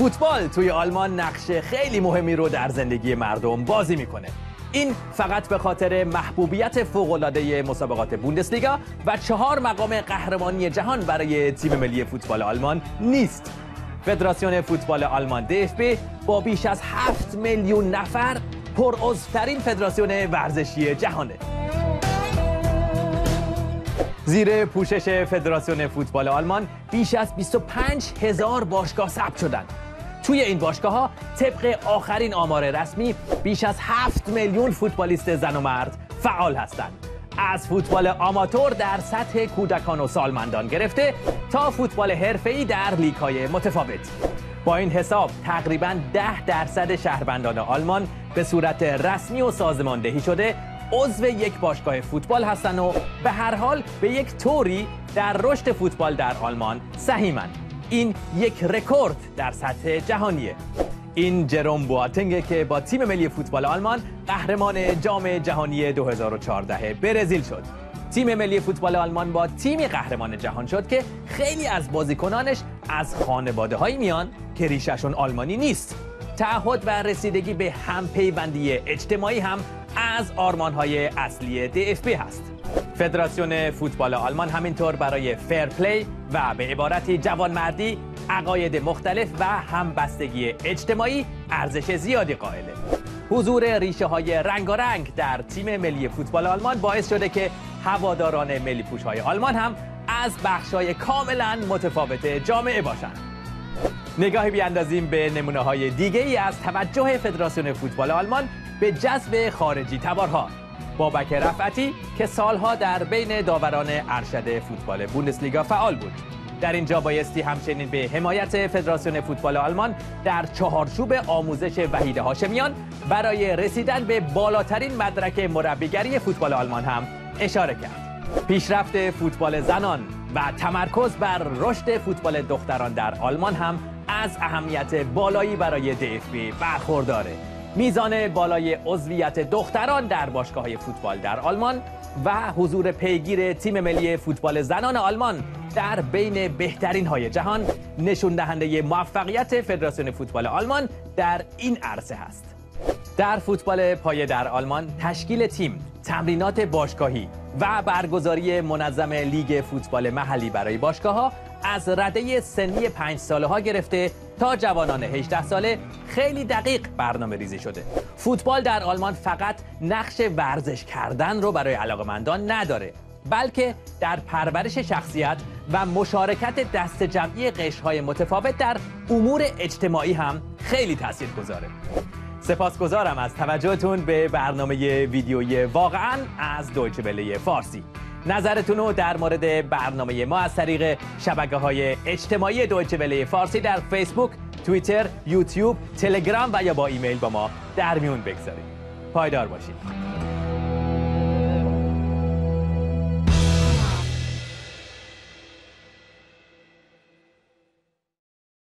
فوتبال توی آلمان نقش خیلی مهمی رو در زندگی مردم بازی می‌کنه این فقط به خاطر محبوبیت فوق‌العاده مسابقات بوندسلیگا و چهار مقام قهرمانی جهان برای تیم ملی فوتبال آلمان نیست. فدراسیون فوتبال آلمان DFB با بیش از 7 میلیون نفر پرعضوترین فدراسیون ورزشی جهانه. زیر پوشش فدراسیون فوتبال آلمان بیش از 25 هزار باشگاه ثبت شدند. توی این باشگاه ها طبق آخرین آمار رسمی بیش از 7 میلیون فوتبالیست زن و مرد فعال هستند. از فوتبال آماتور در سطح کودکان و سالمندان گرفته تا فوتبال حرفه‌ای در لیگ‌های متفاوت. با این حساب تقریبا 10 درصد شهروندان آلمان به صورت رسمی و سازماندهی شده عضو یک باشگاه فوتبال هستند و به هر حال به یک طوری در رشد فوتبال در آلمان سهیمند. این یک رکورد در سطح جهانیه. این جروم بواتنگه که با تیم ملی فوتبال آلمان قهرمان جام جهانی 2014 برزیل شد. تیم ملی فوتبال آلمان با تیمی قهرمان جهان شد که خیلی از بازیکنانش از خانواده های میان که ریششون آلمانی نیست. تعهد و رسیدگی به هم پیوندی اجتماعی هم از آرمان های اصلی DFB هست. فدراسیون فوتبال آلمان همینطور برای fair play و به عبارتی جوانمردی عقاید مختلف و همبستگی اجتماعی ارزش زیادی قائله. حضور ریشه های رنگارنگ در تیم ملی فوتبال آلمان باعث شده که هواداران ملی پوش های آلمان هم از بخش های کاملا متفاوت جامعه باشند. نگاهی بیاندازیم به نمونه های دیگه ای از توجه فدراسیون فوتبال آلمان به جذب خارجی تبارها. بابک رفعتی که سالها در بین داوران ارشد فوتبال بوندسلیگا فعال بود. در اینجا بایستی همچنین به حمایت فدراسیون فوتبال آلمان در چهارچوب آموزش وحید هاشمیان برای رسیدن به بالاترین مدرک مربیگری فوتبال آلمان هم اشاره کرد. پیشرفت فوتبال زنان و تمرکز بر رشد فوتبال دختران در آلمان هم از اهمیت بالایی برای DFB برخورداره. میزان بالای عضویت دختران در باشگاه های فوتبال در آلمان و حضور پیگیر تیم ملی فوتبال زنان آلمان در بین بهترین های جهان نشون دهنده موفقیت فدراسیون فوتبال آلمان در این عرصه هست. در فوتبال پایه در آلمان تشکیل تیم، تمرینات باشگاهی و برگزاری منظم لیگ فوتبال محلی برای باشگاه ها از رده سنی پنج ساله ها گرفته تا جوانان 18 ساله خیلی دقیق برنامه ریزی شده. فوتبال در آلمان فقط نقش ورزش کردن رو برای علاقمندان نداره بلکه در پرورش شخصیت و مشارکت دست جمعی قشرهای متفاوت در امور اجتماعی هم خیلی تاثیر گذاره. سپاسگزارم از توجهتون به برنامه ویدیویی واقعا از دویچه بله فارسی. نظرتون رو در مورد برنامه ما از طریق شبکه های اجتماعی دویچه وله فارسی در فیسبوک، توییتر، یوتیوب، تلگرام و یا با ایمیل با ما در میون بگذارید. پایدار باشید.